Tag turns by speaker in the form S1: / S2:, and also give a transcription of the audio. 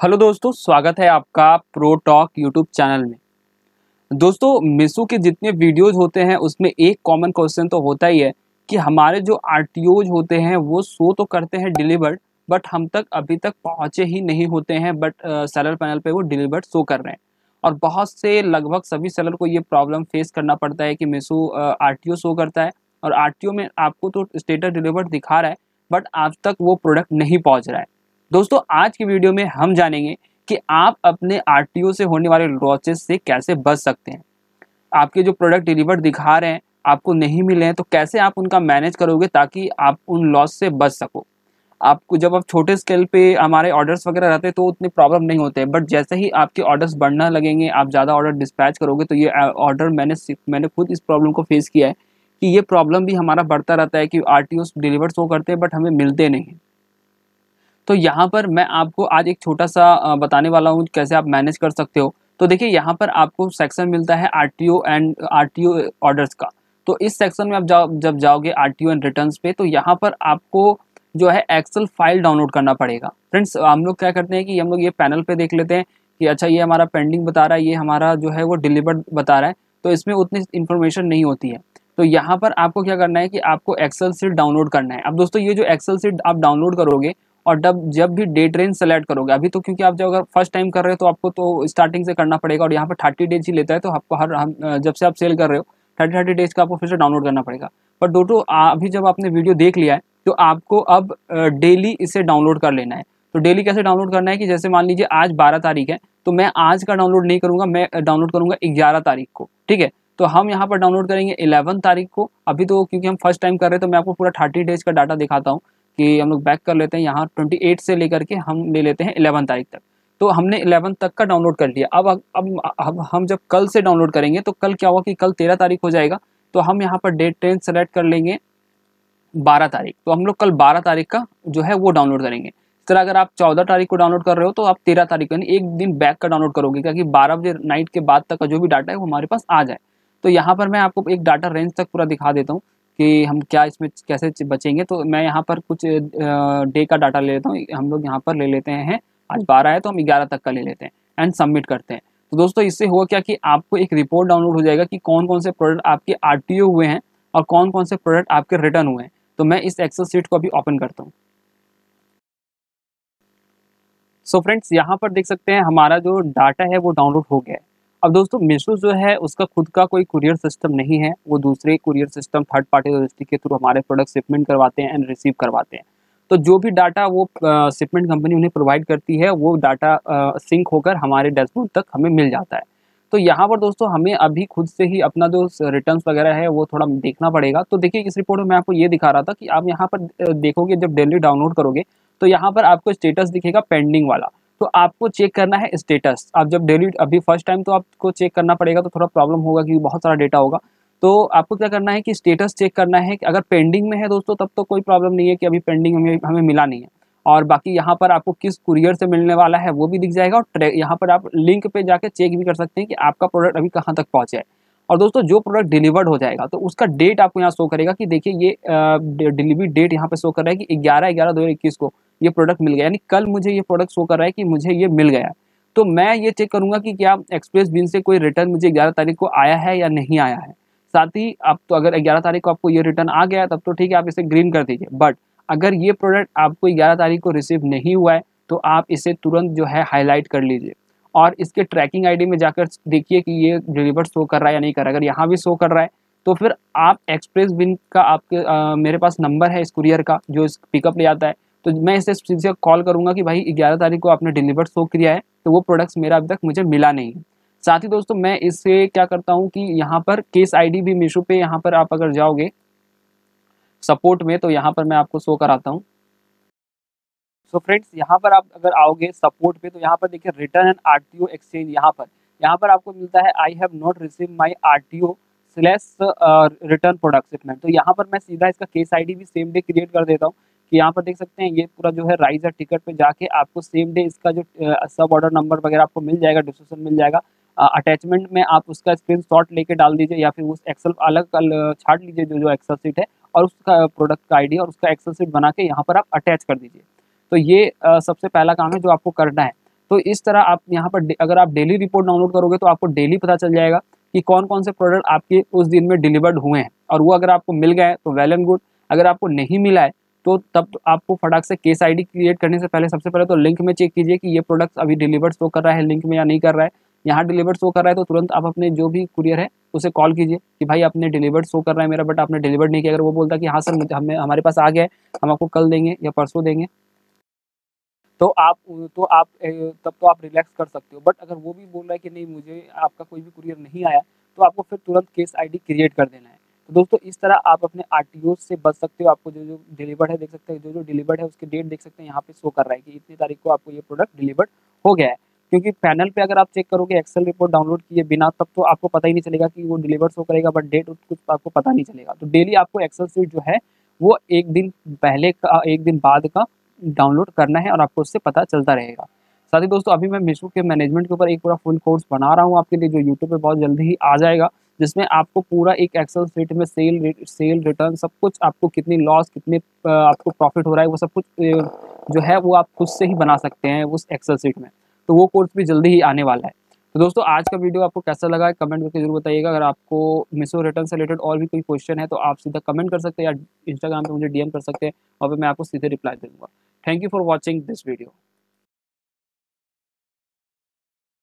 S1: Hello दोस्तों, स्वागत है आपका प्रो टॉक यूट्यूब चैनल में। दोस्तों, मिसो के जितने वीडियोस होते हैं, उसमें एक कॉमन क्वेश्चन तो होता ही है कि हमारे जो आर होते हैं, वो शो तो करते हैं डिलीवर्ड बट हम तक अभी तक पहुँचे ही नहीं होते हैं बट सेलर पैनल पे वो डिलीवर्ड शो कर रहे हैं। और बहुत से लगभग सभी सेलर को ये प्रॉब्लम फेस करना पड़ता है कि मिसो आर शो करता है। और आरटीओ में आपको तो स्टेटस डिलीवर्ड दिखा रहा है बट आज तक वो प्रोडक्ट नहीं पहुँच रहा है। दोस्तों, आज की वीडियो में हम जानेंगे कि आप अपने आरटीओ से होने वाले लॉसेस से कैसे बच सकते हैं। आपके जो प्रोडक्ट डिलीवर दिखा रहे हैं, आपको नहीं मिले हैं तो कैसे आप उनका मैनेज करोगे ताकि आप उन लॉस से बच सको? आपको जब आप छोटे स्केल पे हमारे ऑर्डर्स वगैरह रहते हैं तो उतने प्रॉब्लम नहीं होते बट जैसे ही आपके ऑर्डर्स बढ़ना लगेंगे, आप ज़्यादा ऑर्डर डिस्पैच करोगे तो ये ऑर्डर मैंने मैंने खुद इस प्रॉब्लम को फेस किया है कि ये प्रॉब्लम भी हमारा बढ़ता रहता है कि आर टी डिलीवर शो करते हैं बट हमें मिलते नहीं तो यहाँ पर मैं आपको आज एक छोटा सा बताने वाला हूँ कैसे आप मैनेज कर सकते हो। तो देखिए, यहाँ पर आपको सेक्शन मिलता है आरटीओ एंड आरटीओ ऑर्डर्स का। तो इस सेक्शन में आप जाओ, जब जाओगे आरटीओ एंड रिटर्न पे तो यहाँ पर आपको जो है एक्सेल फ़ाइल डाउनलोड करना पड़ेगा। फ्रेंड्स हम लोग क्या करते हैं कि हम लोग ये पैनल पे देख लेते हैं कि अच्छा ये हमारा पेंडिंग बता रहा है, ये हमारा जो है वो डिलीवर्ड बता रहा है तो इसमें उतनी इन्फॉर्मेशन नहीं होती है। तो यहाँ पर आपको क्या करना है कि आपको एक्सेल सीट डाउनलोड करना है। अब दोस्तों, ये जो एक्सेल सीट आप डाउनलोड करोगे और जब जब भी डेट रेंज सेलेक्ट करोगे, अभी तो क्योंकि आप जब अगर फ़र्स्ट टाइम कर रहे हो तो आपको तो स्टार्टिंग से करना पड़ेगा और यहाँ पर थर्टी डेज़ ही लेता है तो आपको हर जब से आप सेल कर रहे हो थर्टी थर्टी डेज़ का आपको फिर से डाउनलोड करना पड़ेगा। पर दोस्तों अभी जब आपने वीडियो देख लिया है तो आपको अब डेली इसे डाउनलोड कर लेना है। तो डेली कैसे डाउनलोड करना है कि जैसे मान लीजिए आज बारह तारीख है तो मैं आज का डाउनलोड नहीं करूँगा, मैं डाउनलोड करूँगा ग्यारह तारीख को, ठीक है? तो हम यहाँ पर डाउनलोड करेंगे इलेवन तारीख को। अभी तो क्योंकि हम फ़र्स्ट टाइम कर रहे हैं तो मैं आपको पूरा थर्टी डेज़ का डाटा दिखाता हूँ। कि हम लोग बैक कर लेते हैं, यहाँ ट्वेंटी एट से लेकर के हम ले लेते हैं इलेवन तारीख तक। तो हमने इलेवन तक का डाउनलोड कर लिया। अब अब अब हम जब कल से डाउनलोड करेंगे तो कल क्या होगा कि कल तेरह तारीख हो जाएगा तो हम यहाँ पर डेट ट्रेन सेलेक्ट कर लेंगे बारह तारीख। तो हम लोग कल बारह तारीख का जो है वो डाउनलोड करेंगे। इस तरह अगर आप चौदह तारीख को डाउनलोड कर रहे हो तो आप तेरह तारीख यानी एक दिन बैक का डाउनलोड करोगे, क्योंकि बारह बजे नाइट के बाद तक का जो भी डाटा है वो हमारे पास आ जाए। तो यहाँ पर मैं आपको एक डाटा रेंज तक पूरा दिखा देता हूँ। कि हम क्या इसमें कैसे बचेंगे। तो मैं यहाँ पर कुछ डे का डाटा ले लेता हूँ। हम लोग यहाँ पर ले लेते हैं आज बारह है तो हम ग्यारह तक का ले लेते हैं एंड सबमिट करते हैं। तो दोस्तों इससे हुआ क्या कि आपको एक रिपोर्ट डाउनलोड हो जाएगा कि कौन कौन से प्रोडक्ट आपके आर हुए हैं और कौन कौन से प्रोडक्ट आपके रिटर्न हुए हैं। तो मैं इस एक्सेल सीट को अभी ओपन करता हूँ। सो फ्रेंड्स यहाँ पर देख सकते हैं हमारा जो डाटा है वो डाउनलोड हो गया है। अब दोस्तों मीशो जो है, उसका खुद का कोई कुरियर सिस्टम नहीं है। वो दूसरे courier system third party logistic के थ्रू हमारे प्रोडक्ट शिपमेंट करवाते हैं एंड रिसीव करवाते हैं। तो जो भी डाटा वो शिपमेंट कंपनी उन्हें प्रोवाइड करती है, वो डाटा सिंक होकर हमारे डैशबोर्ड तक हमें मिल जाता है। तो यहाँ पर दोस्तों, हमें अभी खुद से ही अपना जो रिटर्न वगैरह है, वो थोड़ा देखना पड़ेगा। तो देखिए, इस रिपोर्ट में मैं आपको ये दिखा रहा था कि आप यहाँ पर देखोगे, जब डेली डाउनलोड करोगे तो यहाँ पर आपको स्टेटस दिखेगा पेंडिंग वाला। तो आपको चेक करना है स्टेटस आप जब डेली अभी फ़र्स्ट टाइम तो आपको चेक करना पड़ेगा तो थोड़ा प्रॉब्लम होगा क्योंकि बहुत सारा डेटा होगा। तो आपको क्या करना है कि स्टेटस चेक करना है कि अगर पेंडिंग में है दोस्तों, तब तो कोई प्रॉब्लम नहीं है कि अभी पेंडिंग हमें हमें मिला नहीं है। और बाकी यहाँ पर आपको किस कुरियर से मिलने वाला है, वो भी दिख जाएगा और यहाँ पर आप लिंक पे जाके चेक भी कर सकते हैं कि आपका प्रोडक्ट अभी कहाँ तक पहुँचा है। और दोस्तों, जो प्रोडक्ट डिलीवर्ड हो जाएगा तो उसका डेट आपको यहाँ शो करेगा कि देखिए ये डिलीवरी डेट यहाँ पे शो कर रहा है कि ग्यारह ग्यारह दो को। ये प्रोडक्ट मिल गया। यानी कल मुझे ये प्रोडक्ट शो कर रहा है कि मुझे ये मिल गया। तो मैं ये चेक करूँगा कि क्या एक्सप्रेस बिन से कोई रिटर्न मुझे ग्यारह तारीख को आया है या नहीं आया है। साथ ही आप तो अगर ग्यारह तारीख को आपको ये रिटर्न आ गया तब तो ठीक है आप इसे ग्रीन कर दीजिए। बट अगर ये प्रोडक्ट आपको ग्यारह तारीख को रिसीव नहीं हुआ है तो आप इसे तुरंत जो है हाईलाइट कर लीजिए। और इसके ट्रैकिंग आईडी में जाकर देखिए कि ये डिलीवर शो कर रहा है या नहीं कर रहा है। अगर यहाँ भी शो कर रहा है तो फिर आप एक्सप्रेस बिन का आपके आ, मेरे पास नंबर है इस कुरियर का जो इस पिकअप ले आता है। तो मैं इसे सीधे कॉल करूँगा कि भाई, ग्यारह तारीख को आपने डिलीवर शो किया है तो वो प्रोडक्ट्स मेरा अभी तक मुझे मिला नहीं साथ ही दोस्तों, मैं इससे क्या करता हूँ कि यहाँ पर केस आईडी भी मीशो पे यहाँ पर आप अगर जाओगे सपोर्ट में तो यहाँ पर मैं आपको शो कराता हूँ। सो फ्रेंड्स यहाँ पर आप अगर आओगे सपोर्ट पे तो यहाँ पर देखिए return and R T O exchange यहाँ पर। यहाँ पर आपको मिलता है I have not receive my R T O slash return product तो यहाँ पर मैं सीधा इसका केस आईडी भी सेम डे क्रिएट कर देता हूँ। कि यहाँ पर देख सकते हैं, ये पूरा जो है राइजर टिकट पे जाके आपको सेम डे इसका जो सब ऑर्डर नंबर वगैरह आपको मिल जाएगा डिस्क्रिप्शन मिल जाएगा। अटैचमेंट में आप उसका स्क्रीन शॉट लेके डाल दीजिए या फिर उस एक्सेल अलग छाट लीजिए जो जो एक्सल सीट है और उसका प्रोडक्ट का आईडी और उसका एक्सल सीट बना के यहाँ पर आप अटैच कर दीजिए। तो ये सबसे पहला काम है जो आपको करना है। तो इस तरह आप यहाँ पर अगर आप डेली रिपोर्ट डाउनलोड करोगे तो आपको डेली पता चल जाएगा कि कौन कौन से प्रोडक्ट आपके उस दिन में डिलीवर्ड हुए हैं। और वो अगर आपको मिल गए तो वेल एंड गुड अगर आपको नहीं मिला है तो तब आपको फटाक से केस आईडी क्रिएट करने से पहले, सबसे पहले तो लिंक में चेक कीजिए कि ये प्रोडक्ट अभी डिलीवर्ड शो कर रहा है लिंक में या नहीं कर रहा है। यहाँ डिलीवर्ड शो कर रहा है तो तुरंत आप अपने जो भी कुरियर है, उसे कॉल कीजिए कि भाई आपने डिलीवर्ड शो कर रहा है मेरा बट आपने डिलीवर्ड नहीं किया। अगर वो बोलता कि हाँ सर, मुझे हमें हमारे पास आ गया है, हम आपको कल देंगे या परसों देंगे। तो आप तो आप तब तो आप रिलैक्स कर सकते हो। बट अगर वो भी बोल रहा है कि नहीं, मुझे आपका कोई भी कुरियर नहीं आया तो आपको फिर तुरंत केस आईडी क्रिएट कर देना है। तो दोस्तों, इस तरह आप अपने आरटीओ से बच सकते हो। आपको जो जो डिलीवर्ड है देख सकते हैं, जो जो डिलीवर्ड है उसके डेट देख सकते हैं। यहाँ पे शो कर रहा है कि इतनी तारीख को आपको ये प्रोडक्ट डिलीवर्ड हो गया है। क्योंकि पैनल पे अगर आप चेक करोगे एक्सेल रिपोर्ट डाउनलोड किए बिना, तब तो आपको पता ही नहीं चलेगा कि वो डिलीवर शो करेगा बट डेट कुछ आपको पता नहीं चलेगा। तो डेली आपको एक्सेल सीट जो है, वो एक दिन पहले का, एक दिन बाद का डाउनलोड करना है और आपको उससे पता चलता रहेगा। साथ ही दोस्तों, अभी मैं मीशो के मैनेजमेंट के ऊपर एक पूरा फुल कोर्स बना रहा हूँ। आपके लिए जो यूट्यूब पर बहुत जल्दी ही आ जाएगा। जिसमें आपको पूरा एक एक्सेल सीट में सेल सेल रिटर्न सब कुछ आपको कितनी लॉस कितने आपको प्रॉफिट हो रहा है, वो सब कुछ जो है वो आप खुद से ही बना सकते हैं उस एक्सेल सीट में। तो वो कोर्स भी जल्दी ही आने वाला है। तो दोस्तों, आज का वीडियो आपको कैसा लगा है कमेंट करके ज़रूर बताइएगा। अगर आपको मिसो रिटर्न से रिलेटेड और भी कोई क्वेश्चन है तो आप सीधा कमेंट कर सकते हैं या इंस्टाग्राम पे मुझे डीएम कर सकते हैं और मैं आपको सीधे रिप्लाई दूँगा। Thank you for watching this video